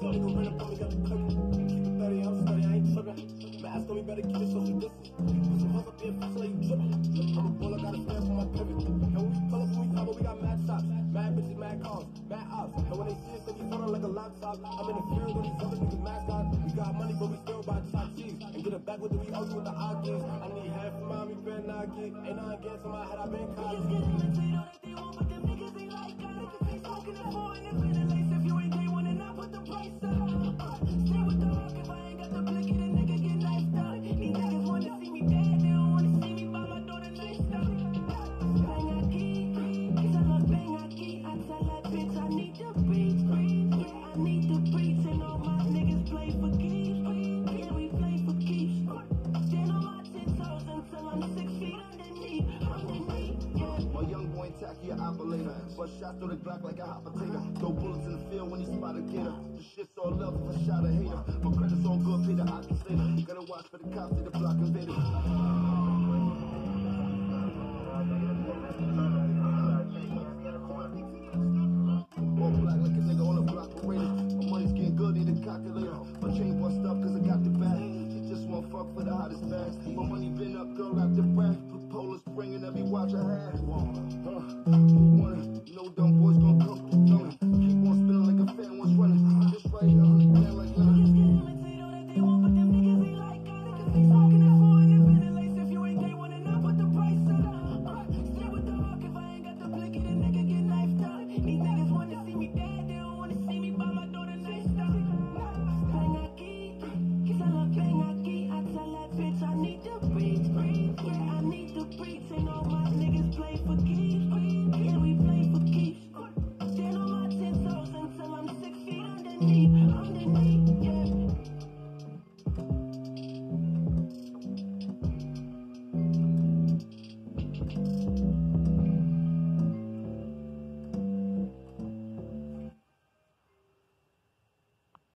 slowly moving up on me, got a cookie. 30, I'm sorry, I ain't tripping. My ass on me, better keep it social distance. Some hoes up here, fast like you dripping. I'm a baller, got a stance for my pivot. And when we pull up, when we come, we got mad shots. Mad bitches, mad calls, mad ops. And when they see us, they be running like a laptop. I'm in the fury, though these other niggas mascot. We got money, but we still buy top cheese. And get it back with the we owe you in the odd I need half of mine, we better not get. Ain't nothing gas in my head, I been caught. My young boy tacky a operator. Bust shots through the Glock like a hot potato. Throw bullets in the field when he spot a gator. The shit's all love if I shot a hater. My credit's all good, pay the opposite. Gotta watch for the cops, they the block invaders. All black like a nigga on a block. My money's getting good. My chain bust I got the bag. She just fuck for the hottest bags. My money been up, girl, Mm-hmm.